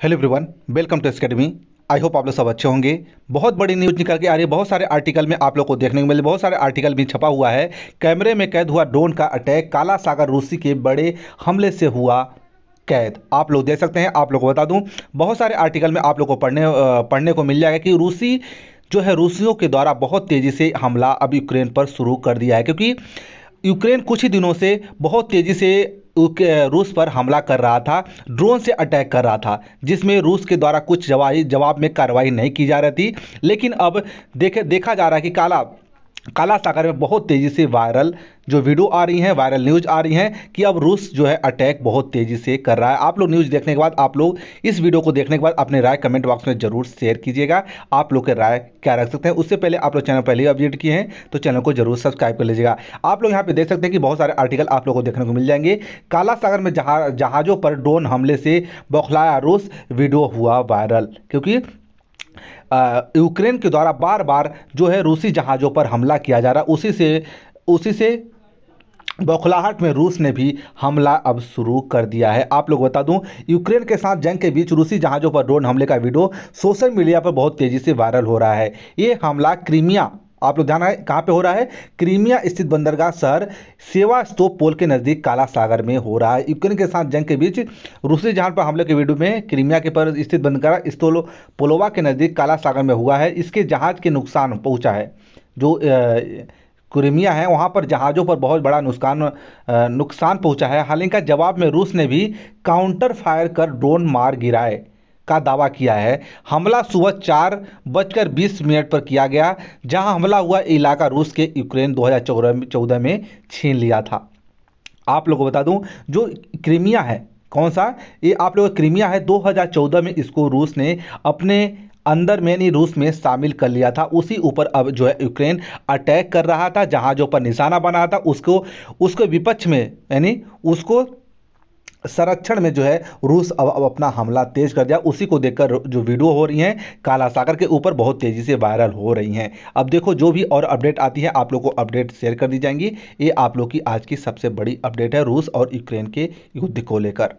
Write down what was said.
Hello everyone welcome to academy I hope आप लोग सब अच्छे होंगे। बहुत बड़ी न्यूज़ निकल के आ रही है। बहुत सारे आर्टिकल में आप लोग को देखने को मिले बहुत सारे आर्टिकल भी छपा हुआ है। कैमरे में कैद हुआ ड्रोन का अटैक काला सागर रूसी के बड़े हमले से हुआ कैद। आप लोग देख सकते हैं। आप लोग को बता दूँ, बहुत सारे आर्टिकल में आप लोग को पढ़ने पढ़ने को मिल जाएगा कि रूसी जो है रूसियों के द्वारा बहुत तेज़ी से हमला अब यूक्रेन पर शुरू कर दिया है। क्योंकि यूक्रेन कुछ ही दिनों से बहुत तेज़ी से रूस पर हमला कर रहा था, ड्रोन से अटैक कर रहा था, जिसमें रूस के द्वारा कुछ जवाब जवाब में कार्रवाई नहीं की जा रही थी। लेकिन अब देखे, देखा जा रहा है कि काला काला सागर में बहुत तेज़ी से वायरल जो वीडियो आ रही हैं, वायरल न्यूज़ आ रही हैं कि अब रूस जो है अटैक बहुत तेज़ी से कर रहा है। आप लोग न्यूज़ देखने के बाद, आप लोग इस वीडियो को देखने के बाद अपने राय कमेंट बॉक्स में ज़रूर शेयर कीजिएगा। आप लोग के राय क्या रख सकते हैं? उससे पहले आप लोग चैनल पहले ही अपडेट किए हैं तो चैनल को ज़रूर सब्सक्राइब कर लीजिएगा। आप लोग यहाँ पे देख सकते हैं कि बहुत सारे आर्टिकल आप लोग को देखने को मिल जाएँगे। काला सागर में जहा जहाज़ों पर ड्रोन हमले से बौखलाया रूस वीडियो हुआ वायरल, क्योंकि यूक्रेन के द्वारा बार बार जो है रूसी जहाज़ों पर हमला किया जा रहा है उसी से उसी से बौखलाहट में रूस ने भी हमला अब शुरू कर दिया है। आप लोग बता दूँ, यूक्रेन के साथ जंग के बीच रूसी जहाज़ों पर ड्रोन हमले का वीडियो सोशल मीडिया पर बहुत तेज़ी से वायरल हो रहा है। ये हमला क्रीमिया आप लोग ध्यान है कहाँ पे हो रहा है? क्रीमिया स्थित बंदरगाह शहर सेवा स्तोप पोल के नज़दीक काला सागर में हो रहा है। यूक्रेन के साथ जंग के बीच रूसी जहाज़ पर हमले के वीडियो में क्रीमिया के पर स्थित बंदरगाह स्तोलो पोलोवा के नज़दीक काला सागर में हुआ है। इसके जहाज़ के नुकसान पहुँचा है। जो क्रीमिया है, वहाँ पर जहाज़ों पर बहुत बड़ा नुकसान नुकसान पहुँचा है। हालाँकि जवाब में रूस ने भी काउंटर फायर कर ड्रोन मार गिराए। का दावा किया है। हमला सुबह चार बजकर बीस मिनट पर किया गया, जहाँ हमला हुआ इलाका रूस के यूक्रेन 2014 में छीन लिया था। आप लोगों को बता दूँ, जो क्रीमिया है, कौन सा? ये आप लोगों क्रीमिया है 2014 में इसको रूस ने अपने अंदर में नहीं रूस में शामिल कर लिया था। उसी ऊपर अब जो है यूक्रेन अटैक कर रहा था, जहाज़ों पर निशाना बना था। उसको, उसके विपक्ष में, यानी उसको संरक्षण में जो है, रूस अब अब अपना हमला तेज कर दिया। उसी को देखकर जो वीडियो हो रही हैं, काला सागर के ऊपर बहुत तेज़ी से वायरल हो रही हैं। अब देखो, जो भी और अपडेट आती है, आप लोग को अपडेट शेयर कर दी जाएँगी। ये आप लोग की आज की सबसे बड़ी अपडेट है रूस और यूक्रेन के युद्ध को लेकर।